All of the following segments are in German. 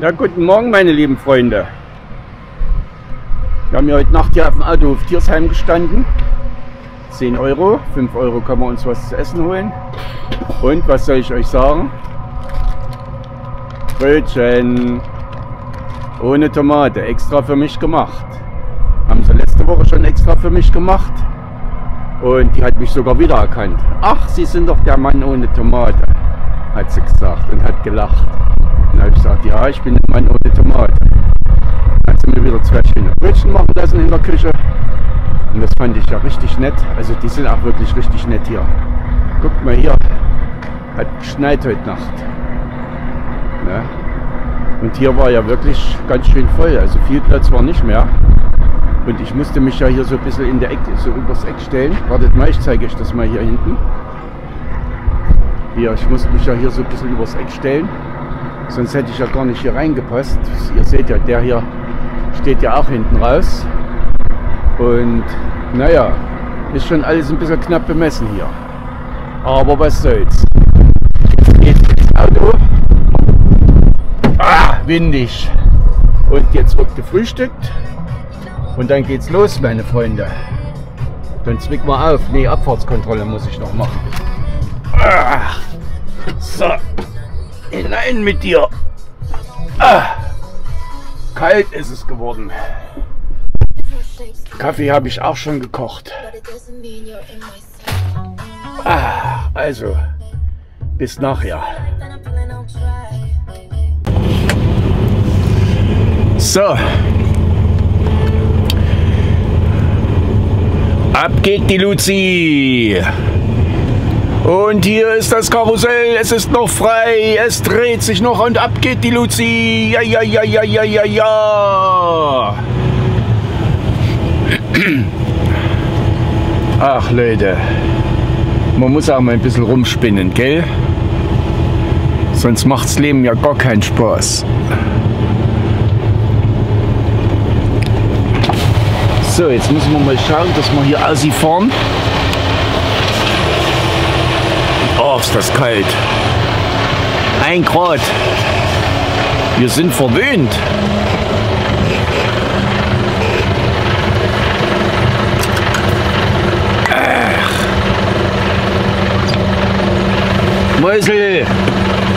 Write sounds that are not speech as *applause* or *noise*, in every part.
Ja, guten Morgen, meine lieben Freunde. Wir haben ja heute Nacht hier auf dem Autohof Tiersheim gestanden. 10 Euro, 5 Euro können wir uns was zu essen holen. Und was soll ich euch sagen? Brötchen ohne Tomate, extra für mich gemacht. Haben sie letzte Woche schon extra für mich gemacht. Und die hat mich sogar wiedererkannt. Ach, Sie sind doch der Mann ohne Tomate, hat sie gesagt und hat gelacht. Gesagt, ja, ich bin der ohne Tomate. Dann hat sie mir wieder zwei schöne Brötchen machen lassen in der Küche. Und das fand ich ja richtig nett. Also die sind auch wirklich richtig nett hier. Guckt mal hier. Hat geschneit heute Nacht. Ne? Und hier war ja wirklich ganz schön voll. Also viel Platz war nicht mehr. Und ich musste mich ja hier so ein bisschen in der Ecke, so übers Eck stellen. Wartet mal, ich zeige euch das mal hier hinten. Hier, ich musste mich ja hier so ein bisschen übers Eck stellen. Sonst hätte ich ja gar nicht hier reingepasst. Ihr seht ja, der hier steht ja auch hinten raus. Und naja, ist schon alles ein bisschen knapp bemessen hier. Aber was soll's. Jetzt geht's ins Auto. Ah, windig. Und jetzt wird gefrühstückt. Und dann geht's los, meine Freunde. Dann zwick mal auf. Nee, Abfahrtskontrolle muss ich noch machen. Ah, so. Hinein mit dir. Ah, kalt ist es geworden. Kaffee habe ich auch schon gekocht. Ah, also, bis nachher. So. Ab geht die Luzi. Und hier ist das Karussell, es ist noch frei, es dreht sich noch und ab geht die Luzi. Ja, ja, ja, ja, ja, ja, ja. Ach Leute, man muss auch mal ein bisschen rumspinnen, gell? Sonst macht's Leben ja gar keinen Spaß. So, jetzt müssen wir mal schauen, dass wir hier aus fahren. Oh, ist das kalt. Ein Grad. Wir sind verwöhnt. Mäusel,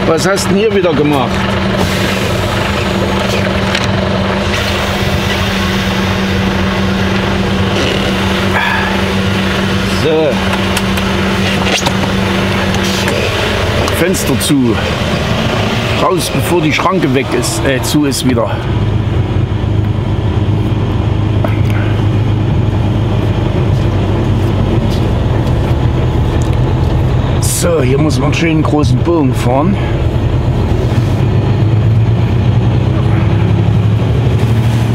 was hast du hier wieder gemacht? So. Fenster zu. Raus, bevor die Schranke weg ist, äh, zu ist wieder. So, hier muss man einen schönen großen Bogen fahren.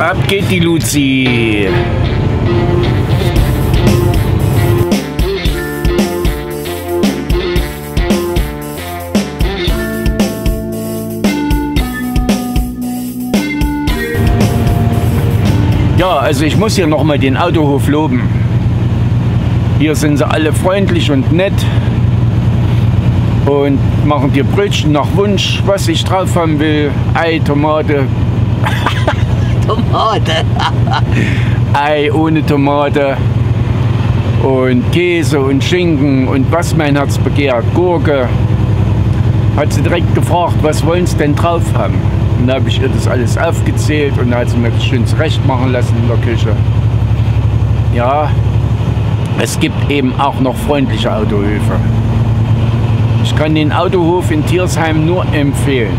Ab geht die Luzi. Ja, also ich muss hier nochmal den Autohof loben. Hier sind sie alle freundlich und nett und machen dir Brötchen nach Wunsch, was ich drauf haben will. Ei, Tomate. *laughs* Tomate. *laughs* Ei ohne Tomate. Und Käse und Schinken und was mein Herz begehrt. Gurke. Hat sie direkt gefragt, was wollen sie denn drauf haben? Und da habe ich ihr das alles aufgezählt und da hat sie mir das schön zurecht machen lassen in der Küche. Ja, es gibt eben auch noch freundliche Autohöfe. Ich kann den Autohof in Tiersheim nur empfehlen.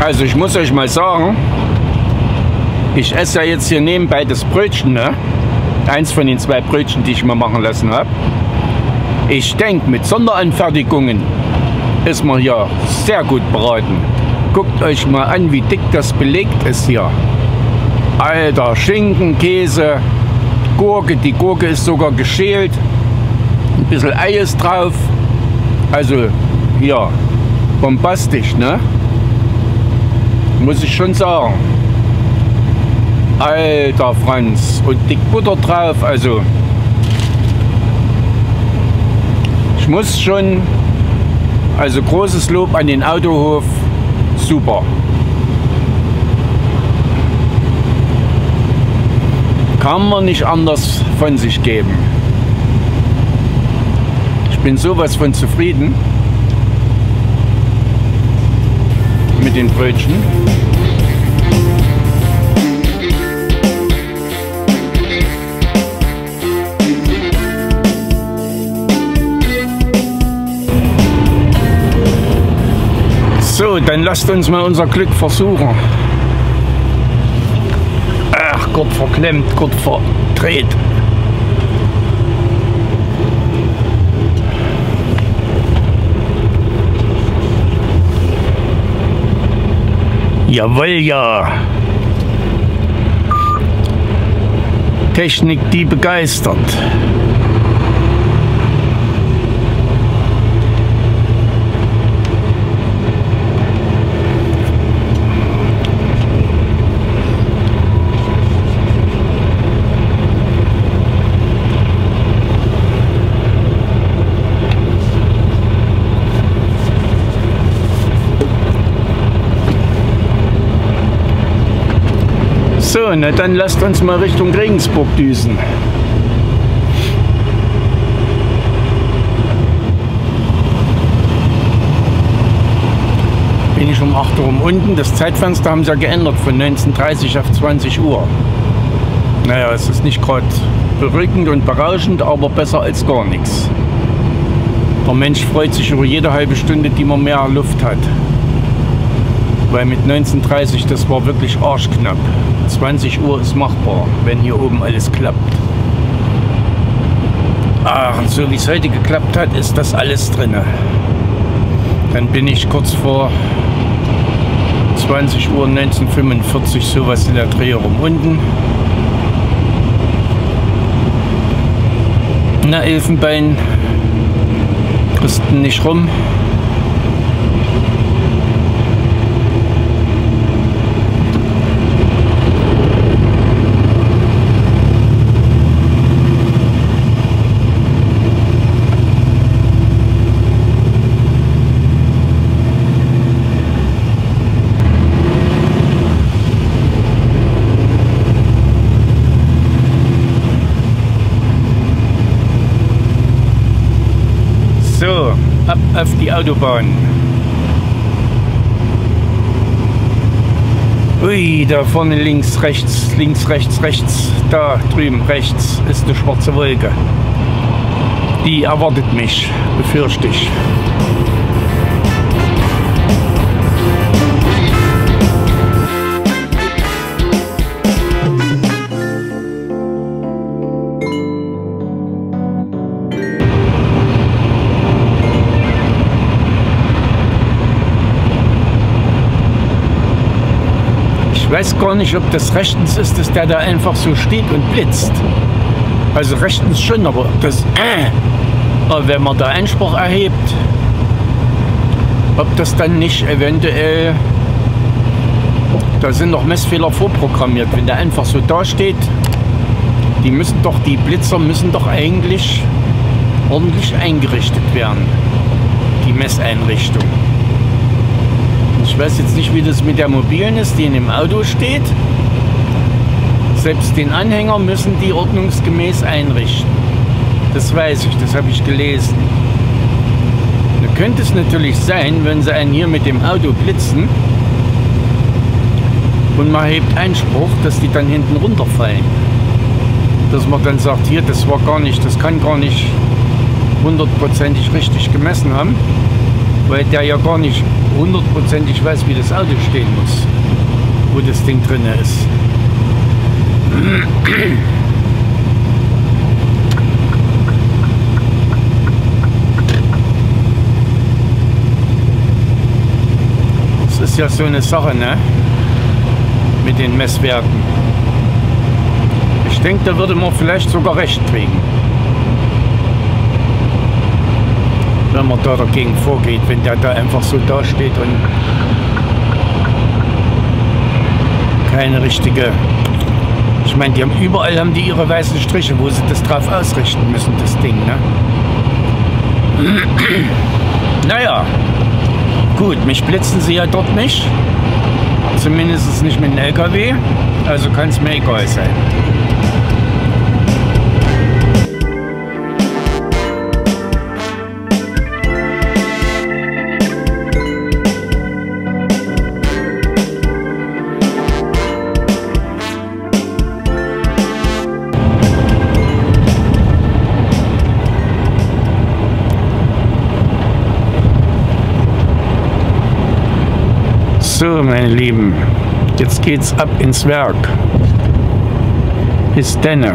Also ich muss euch mal sagen, ich esse ja jetzt hier nebenbei das Brötchen, ne? Eins von den zwei Brötchen, die ich mir machen lassen habe. Ich denke, mit Sonderanfertigungen ist man hier sehr gut beraten. Guckt euch mal an, wie dick das belegt ist hier. Alter, Schinken, Käse, Gurke. Die Gurke ist sogar geschält. Ein bisschen Ei ist drauf. Also, ja, bombastisch, ne? Muss ich schon sagen. Alter Franz. Und dick Butter drauf. Also, Ich muss schon, also großes Lob an den Autohof, super. Kann man nicht anders von sich geben. Ich bin sowas von zufrieden mit den Brötchen. So, dann lasst uns mal unser Glück versuchen. Ach Gott, verklemmt, Gott verdreht. Jawohl, ja. Technik, die begeistert. So, na dann lasst uns mal Richtung Regensburg düsen. Bin ich um 8 Uhr um unten. Das Zeitfenster haben sie ja geändert von 19.30 auf 20 Uhr. Naja, es ist nicht gerade beruhigend und berauschend, aber besser als gar nichts. Der Mensch freut sich über jede halbe Stunde, die man mehr Luft hat. Weil mit 19.30 das war wirklich arschknapp. 20 Uhr ist machbar, wenn hier oben alles klappt. Ach, so wie es heute geklappt hat, ist das alles drin. Dann bin ich kurz vor 20 Uhr 1945 sowas in der Dreh rum unten. Na, Elfenbein kriegst nicht rum. Auf die Autobahn. Ui, da vorne links, rechts, links, rechts, rechts, da drüben rechts ist eine schwarze Wolke. Die erwartet mich, befürchte ich. Ich weiß gar nicht, ob das rechtens ist, dass der da einfach so steht und blitzt. Also rechtens schon, aber das, äh, wenn man da Einspruch erhebt, ob das dann nicht eventuell, da sind noch Messfehler vorprogrammiert, wenn der einfach so da steht, die müssen doch, die Blitzer müssen doch eigentlich ordentlich eingerichtet werden, die Messeinrichtung. Ich weiß jetzt nicht, wie das mit der mobilen ist, die in dem Auto steht. Selbst den Anhänger müssen die ordnungsgemäß einrichten. Das weiß ich, das habe ich gelesen. Da könnte es natürlich sein, wenn sie einen hier mit dem Auto blitzen und man hebt Einspruch, dass die dann hinten runterfallen. Dass man dann sagt, hier, das war gar nicht, das kann gar nicht hundertprozentig richtig gemessen haben, weil der ja gar nicht hundertprozentig weiß, wie das Auto stehen muss, wo das Ding drin ist. Das ist ja so eine Sache, ne? Mit den Messwerten. Ich denke, da würde man vielleicht sogar recht kriegen. Wenn man da dagegen vorgeht, wenn der da einfach so dasteht und keine richtige. Ich meine, die haben überall haben die ihre weißen Striche, wo sie das drauf ausrichten müssen, das Ding, ne? *clears throat* naja, gut, mich blitzen sie ja dort nicht. Zumindest nicht mit dem LKW. Also kann es mir egal sein. So, meine Lieben, jetzt geht's ab ins Werk. Bis denne.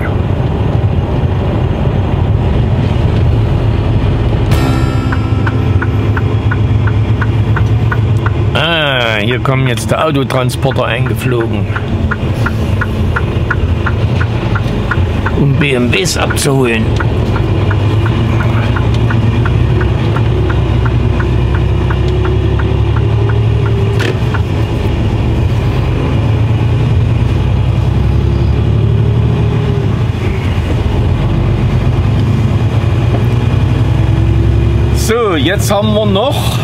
Ah, hier kommen jetzt der Autotransporter eingeflogen. Um BMWs abzuholen. So, jetzt haben wir noch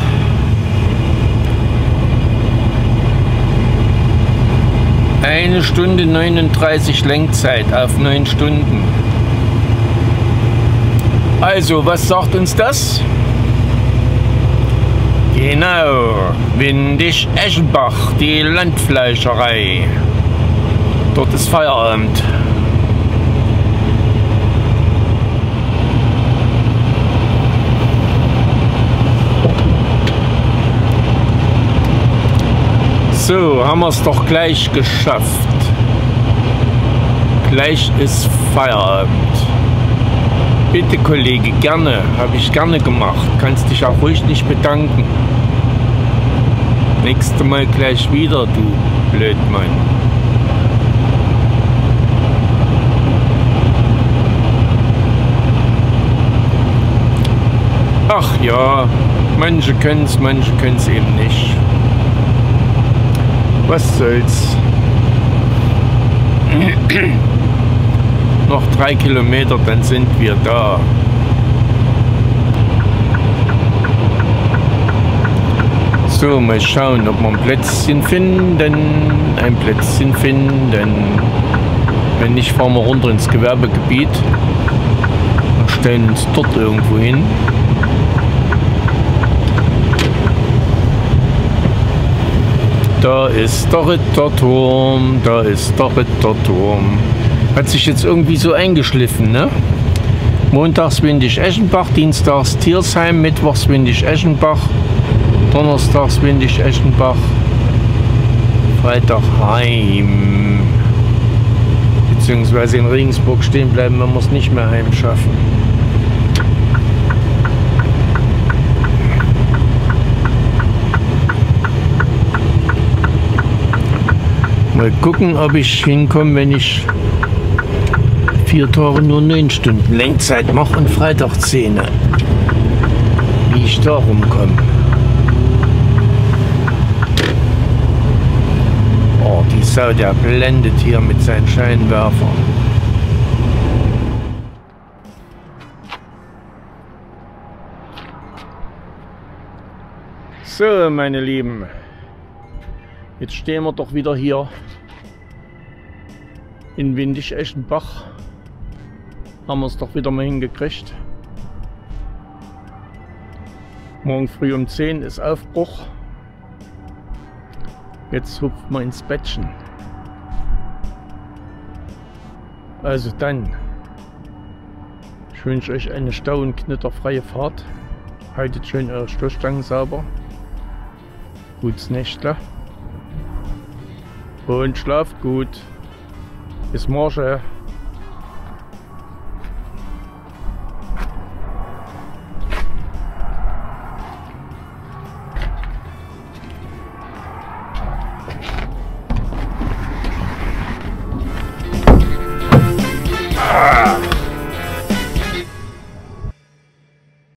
eine Stunde 39 Lenkzeit auf 9 Stunden. Also, was sagt uns das? Genau, Windig Eschenbach, die Landfleischerei. Dort ist Feierabend. So, haben wir es doch gleich geschafft. Gleich ist Feierabend. Bitte Kollege, gerne. Habe ich gerne gemacht. Kannst dich auch ruhig nicht bedanken. Nächstes Mal gleich wieder, du Blödmann. Ach ja, manche können es, manche können es eben nicht. Was soll's. *clears throat* Noch drei Kilometer, dann sind wir da. So, mal schauen, ob wir ein Plätzchen finden. Ein Plätzchen finden. Wenn nicht, fahren wir runter ins Gewerbegebiet und stellen uns dort irgendwo hin. Da ist der Ritterturm, da ist der Ritterturm. Hat sich jetzt irgendwie so eingeschliffen, ne? Montags windig Eschenbach, Dienstags Tiersheim, Mittwochs windig Eschenbach, Donnerstags windig Eschenbach, Freitag heim. Beziehungsweise in Regensburg stehen bleiben, wenn wir es nicht mehr heim schaffen. Mal gucken, ob ich hinkomme, wenn ich vier Tore nur neun Stunden Lenkzeit mache und Freitag Zähne. Wie ich da rumkomme. Oh, die Sau, der blendet hier mit seinen Scheinwerfern. So, meine Lieben. Jetzt stehen wir doch wieder hier in Windig-Eschenbach. Haben wir es doch wieder mal hingekriegt. Morgen früh um 10 ist Aufbruch. Jetzt hupft man ins Bettchen. Also dann, ich wünsche euch eine stau- und knitterfreie Fahrt. Haltet schön eure Stoßstangen sauber. Gutes Nächtle und schlaft gut. Bis morgen.